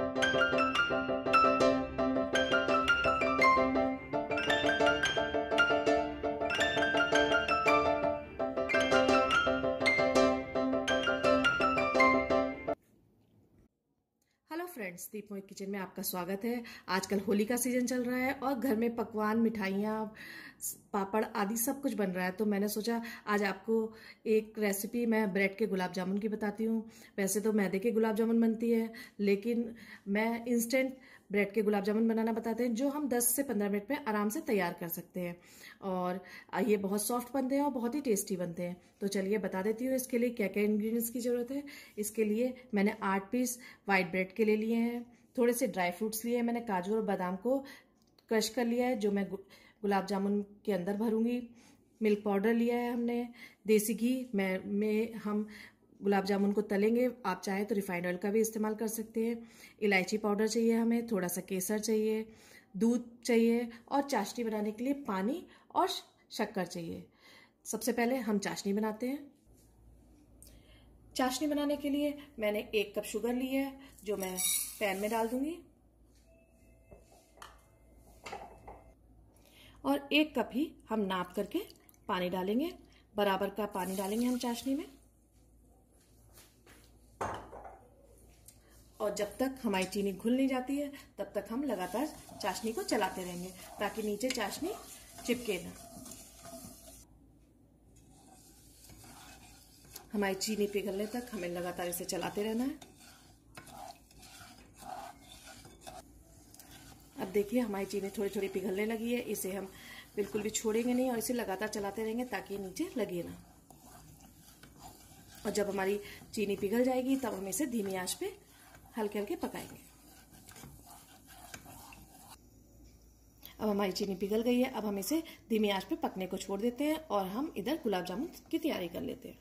Thank you. Friends Deep Mohit kitchen में आपका स्वागत है। आजकल होली का सीज़न चल रहा है और घर में पकवान, मिठाइयाँ पापड़ आदि सब कुछ बन रहा है। तो मैंने सोचा, आज आपको एक रेसिपी मैं ब्रेड के गुलाब जामुन की बताती हूँ। वैसे तो मैदे के गुलाब जामुन बनती है, लेकिन मैं इंस्टेंट ब्रेड के गुलाब जामुन बनाना बताते हैं, जो हम 10 से 15 मिनट में आराम से तैयार कर सकते हैं। और ये बहुत सॉफ्ट बनते हैं और बहुत ही टेस्टी बनते हैं। तो चलिए बता देती हूँ इसके लिए क्या क्या इन्ग्रीडियंट्स की ज़रूरत है। इसके लिए मैंने आठ पीस वाइट ब्रेड के ले लिए हैं, थोड़े से ड्राई फ्रूट्स लिए हैं, मैंने काजू और बादाम को क्रश कर लिया है, जो मैं गुलाब जामुन के अंदर भरूँगी। मिल्क पाउडर लिया है हमने, देसी घी, में में, हम गुलाब जामुन को तलेंगे, आप चाहें तो रिफाइंड ऑयल का भी इस्तेमाल कर सकते हैं। इलायची पाउडर चाहिए हमें थोड़ा सा केसर चाहिए, दूध चाहिए और चाशनी बनाने के लिए पानी और शक्कर चाहिए। सबसे पहले हम चाशनी बनाते हैं। चाशनी बनाने के लिए मैंने एक कप शुगर ली है, जो मैं पैन में डाल दूँगी। और एक कप ही हम नाप करके पानी डालेंगे। बराबर का पानी डालेंगे हम चाशनी में। और जब तक हमारी चीनी घुल नहीं जाती है, तब तक हम लगातार चाशनी को चलाते रहेंगे, ताकि नीचे चाशनी चिपके ना। हमारी चीनी पिघलने तक हमें लगातार इसे चलाते रहना है। अब देखिए, हमारी चीनी थोड़ी थोड़ी पिघलने लगी है, इसे हम बिल्कुल भी छोड़ेंगे नहीं और इसे लगातार चलाते रहेंगे, ताकि नीचे लगे ना। और जब हमारी चीनी पिघल जाएगी, तब हम इसे धीमी आँच पे हल्के हल्के पकाएँगे। अब हमारी चीनी पिघल गई है। अब हम इसे धीमी आँच पे पकने को छोड़ देते हैं और हम इधर गुलाब जामुन की तैयारी कर लेते हैं।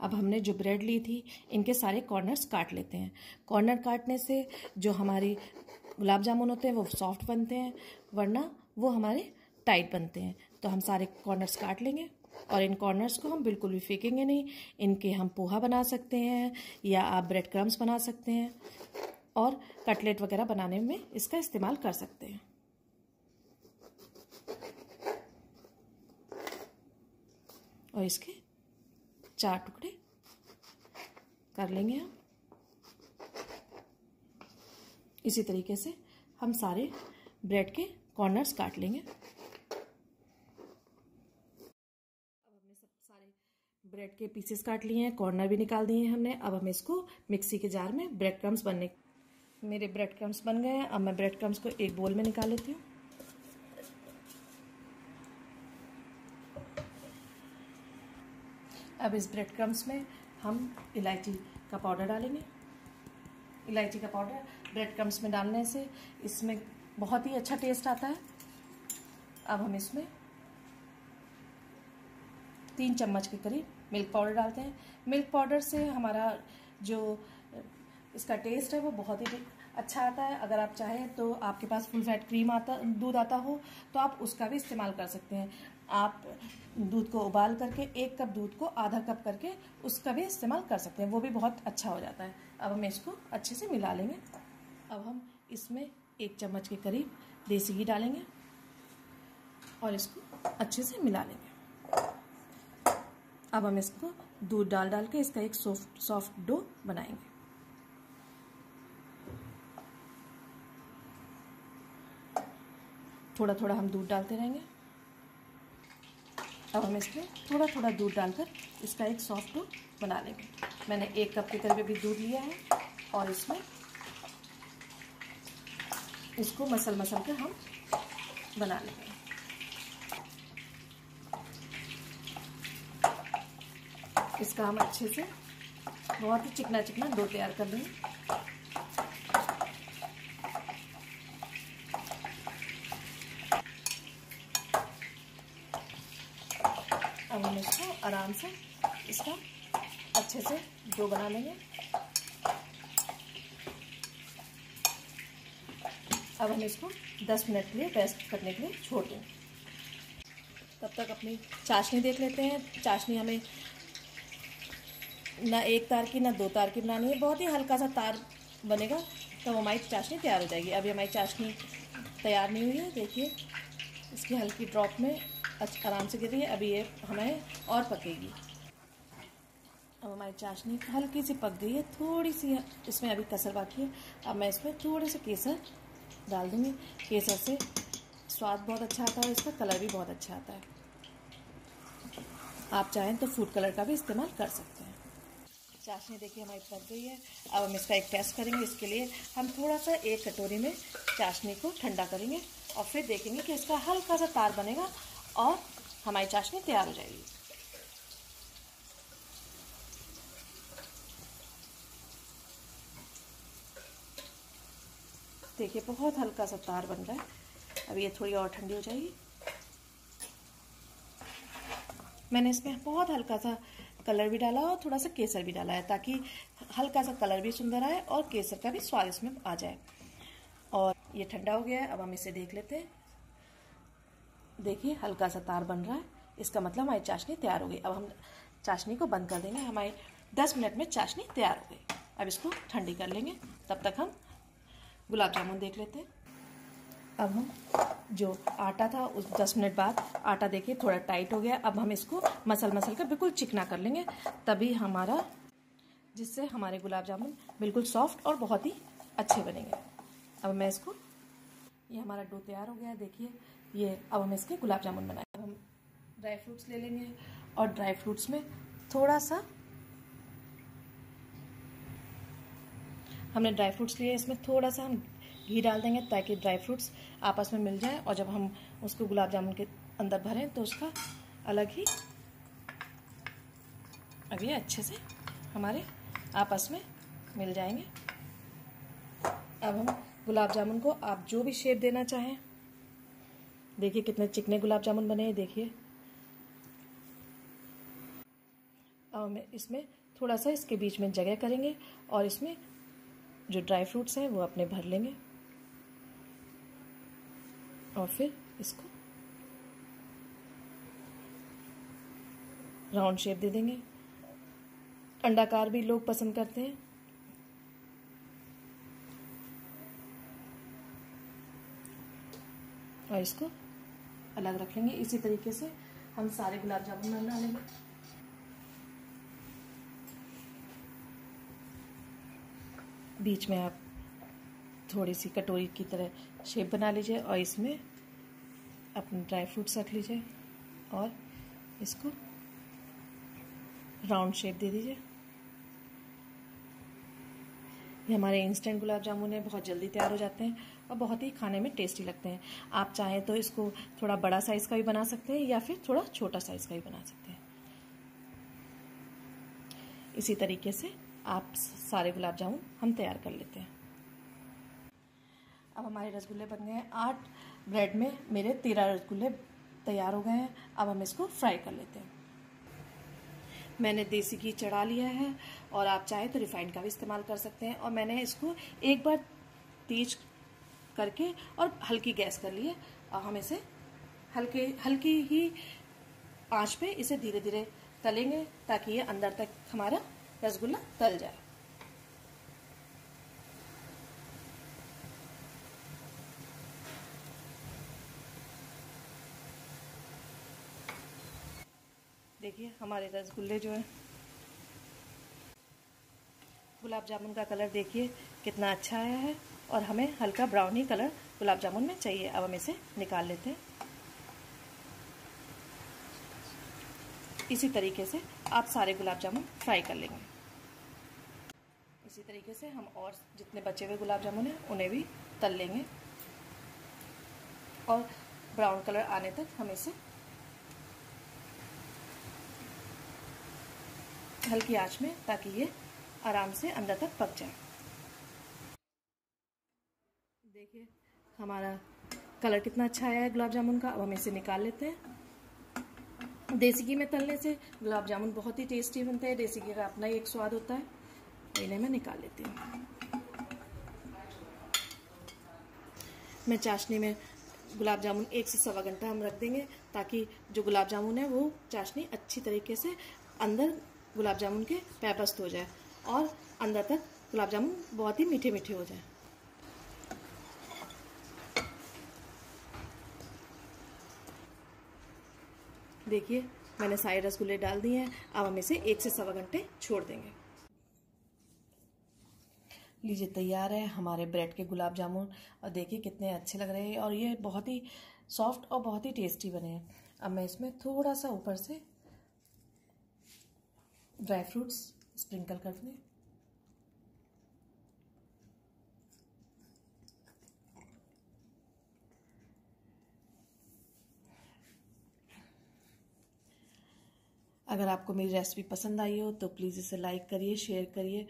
अब हमने जो ब्रेड ली थी, इनके सारे कॉर्नर्स काट लेते हैं। कॉर्नर काटने से जो हमारी गुलाब जामुन होते हैं, वो सॉफ्ट बनते हैं, वरना वो हमारे टाइट बनते हैं। तो हम सारे कॉर्नर्स काट लेंगे और इन कॉर्नर्स को हम बिल्कुल भी फेंकेंगे नहीं, इनके हम पोहा बना सकते हैं या आप ब्रेड क्रम्स बना सकते हैं और कटलेट वगैरह बनाने में इसका इस्तेमाल कर सकते हैं। और इसके चार टुकड़े कर लेंगे हम। इसी तरीके से हम सारे ब्रेड के कॉर्नर्स काट लेंगे सारे ब्रेड के पीसेस काट लिए हैं कॉर्नर भी निकाल दिए हैं हमने। अब हम इसको मिक्सी के जार में ब्रेड क्रम्स बनने मेरे ब्रेड क्रम्स बन गए हैं। अब मैं ब्रेड क्रम्स को एक बोल में निकाल लेती हूँ। अब इस ब्रेड क्रम्स में हम इलायची का पाउडर डालेंगे। इलायची का पाउडर ब्रेड क्रम्स में डालने से इसमें बहुत ही अच्छा टेस्ट आता है। अब हम इसमें तीन चम्मच के करीब मिल्क पाउडर डालते हैं। मिल्क पाउडर से हमारा जो इसका टेस्ट है, वो बहुत ही अच्छा आता है। अगर आप चाहें तो आपके पास फुल फैट क्रीम आता, दूध आता हो तो आप उसका भी इस्तेमाल कर सकते हैं। आप दूध को उबाल करके, एक कप दूध को आधा कप करके उसका भी इस्तेमाल कर सकते हैं। वो भी बहुत अच्छा हो जाता है। अब हम इसको अच्छे से मिला लेंगे। अब हम इसमें एक चम्मच के करीब देसी घी डालेंगे और इसको अच्छे से मिला लेंगे। अब हम इसको दूध डाल डाल के इसका एक सॉफ्ट सॉफ्ट डो बनाएँगे। थोड़ा थोड़ा हम दूध डालते रहेंगे। अब हम इसमें थोड़ा थोड़ा दूध डालकर इसका एक सॉफ्ट डो बना लेंगे। मैंने एक कप के करीब अभी दूध लिया है और इसमें इसको मसल मसल कर हम बना लेंगे। इसका हम अच्छे से बहुत ही चिकना चिकना डो तैयार कर लेंगे। अब हम इसको आराम से इसका अच्छे से डो बना लेंगे। अब हम इसको 10 मिनट के लिए रेस्ट करने के लिए छोड़ देंगे। तब तक अपनी चाशनी देख लेते हैं। चाशनी हमें ना एक तार की, ना दो तार की बनानी है। बहुत ही हल्का सा तार बनेगा तो हमारी चाशनी तैयार हो जाएगी। अभी हमारी चाशनी तैयार नहीं हुई है, देखिए। इसकी हल्की ड्रॉप में अच्छा आराम से गिर रही है अभी ये हमें और पकेगी। अब हमारी चाशनी हल्की सी पक गई है। थोड़ी सी इसमें अभी कसर बाकी है। अब मैं इसमें थोड़े से केसर डाल दूँगी। केसर से स्वाद बहुत अच्छा आता है। इसका कलर भी बहुत अच्छा आता है। आप चाहें तो फ़ूड कलर का भी इस्तेमाल कर सकते हैं। चाशनी देखिए हमारी पक गई है। अब हम इसका एक टेस्ट करेंगे, इसके लिए हम थोड़ा सा एक कटोरी में चाशनी को ठंडा करेंगे और फिर देखेंगे कि इसका हल्का सा तार बनेगा और हमारी चाशनी तैयार हो जाएगी। देखिए, बहुत हल्का सा तार बन रहा है। अब ये थोड़ी और ठंडी हो जाएगी। मैंने इसमें बहुत हल्का सा कलर भी डाला और थोड़ा सा केसर भी डाला है, ताकि हल्का सा कलर भी सुंदर आए और केसर का भी स्वाद इसमें आ जाए। और ये ठंडा हो गया है, अब हम इसे देख लेते हैं। देखिए, हल्का सा तार बन रहा है। इसका मतलब हमारी चाशनी तैयार हो गई। अब हम चाशनी को बंद कर देंगे। हमारी दस मिनट में चाशनी तैयार हो गई। अब इसको ठंडी कर लेंगे। तब तक हम गुलाब जामुन देख लेते हैं। अब हम जो आटा था, उस दस मिनट बाद आटा देखिए, थोड़ा टाइट हो गया। अब हम इसको मसल मसल कर बिल्कुल चिकना कर लेंगे। तभी हमारा, जिससे हमारे गुलाब जामुन बिल्कुल सॉफ्ट और बहुत ही अच्छे बनेंगे। अब मैं इसको, ये हमारा डो तैयार हो गया देखिए। ये, अब हम इसके गुलाब जामुन बनाए अब हम ड्राई फ्रूट्स ले लेंगे और ड्राई फ्रूट्स में थोड़ा सा, हमने ड्राई फ्रूट्स लिए इसमें थोड़ा सा हम घी डाल देंगे ताकि ड्राई फ्रूट्स आपस में मिल जाएँ और जब हम उसको गुलाब जामुन के अंदर भरें तो उसका अलग ही अब ये अच्छे से हमारे आपस में मिल जाएँगे। अब हम गुलाब जामुन को आप जो भी शेप देना चाहें। देखिए कितने चिकने गुलाब जामुन बने हैं, देखिए। अब हम इसमें थोड़ा सा इसके बीच में जगह करेंगे और इसमें जो ड्राई फ्रूट्स हैं वो अपने भर लेंगे। और फिर इसको राउंड शेप दे देंगे। अंडाकार भी लोग पसंद करते हैं। और इसको अलग रख लेंगे। इसी तरीके से हम सारे गुलाब जामुन बना लेंगे। बीच में आप थोड़ी सी कटोरी की तरह शेप बना लीजिए और इसमें अपने ड्राई फ्रूट्स रख लीजिए और इसको राउंड शेप दे दीजिए। ये हमारे इंस्टेंट गुलाब जामुन है, बहुत जल्दी तैयार हो जाते हैं और बहुत ही खाने में टेस्टी लगते हैं। आप चाहें तो इसको थोड़ा बड़ा साइज़ का भी बना सकते हैं या फिर थोड़ा छोटा साइज़ का भी बना सकते हैं। इसी तरीके से आप सारे गुलाब जामुन हम तैयार कर लेते हैं। अब हमारे रसगुल्ले बन गए हैं आठ। ब्रेड में मेरे तेरह रसगुल्ले तैयार हो गए हैं। अब हम इसको फ्राई कर लेते हैं। मैंने देसी घी चढ़ा लिया है और आप चाहे तो रिफाइंड का भी इस्तेमाल कर सकते हैं। और मैंने इसको एक बार तेज करके और हल्की गैस कर लिए। और हम इसे हल्के, हल्की ही आँच पे इसे धीरे धीरे तलेंगे ताकि ये अंदर तक हमारा रसगुल्ला तल जाए। देखिए, हमारे रसगुल्ले जो है। गुलाब जामुन का कलर देखिए, कितना अच्छा आया है और हमें हल्का ब्राउनी कलर गुलाब जामुन में चाहिए। अब हम इसे निकाल लेते हैं। इसी तरीके से आप सारे गुलाब जामुन फ्राई कर लेंगे। इसी तरीके से हम और जितने बचे हुए गुलाब जामुन हैं, उन्हें भी तल लेंगे। और ब्राउन कलर आने तक हम इसे हल्की आँच में ताकि ये आराम से अंदर तक पक जाए। देखिए, हमारा कलर कितना अच्छा आया है गुलाब जामुन का। अब हम इसे निकाल लेते हैं। देसी घी में तलने से गुलाब जामुन बहुत ही टेस्टी बनते हैं। देसी घी का अपना ही एक स्वाद होता है। इन्हें मैं निकाल लेती हूँ। मैं चाशनी में गुलाब जामुन एक से सवा घंटा हम रख देंगे ताकि जो गुलाब जामुन है वो चाशनी अच्छी तरीके से अंदर गुलाब जामुन के पैपस्त हो जाए और अंदर तक गुलाब जामुन बहुत ही मीठे मीठे हो जाए। देखिए, मैंने सारे रसगुल्ले डाल दिए हैं, अब हम इसे एक से सवा घंटे छोड़ देंगे। लीजिए, तैयार है हमारे ब्रेड के गुलाब जामुन। और देखिए कितने अच्छे लग रहे हैं और ये बहुत ही सॉफ्ट और बहुत ही टेस्टी बने हैं। अब मैं इसमें थोड़ा सा ऊपर से ड्राई फ्रूट्स स्प्रिंकल कर दें। अगर आपको मेरी रेसिपी पसंद आई हो तो प्लीज़ इसे लाइक करिए, शेयर करिए,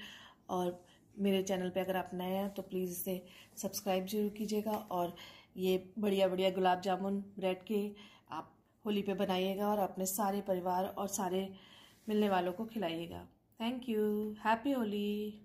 और मेरे चैनल पे अगर आप नए हैं तो प्लीज़ इसे सब्सक्राइब ज़रूर कीजिएगा, और ये बढ़िया बढ़िया गुलाब जामुन ब्रेड के आप होली पे बनाइएगा, और अपने सारे परिवार और सारे मिलने वालों को खिलाइएगा। Thank you happy Holi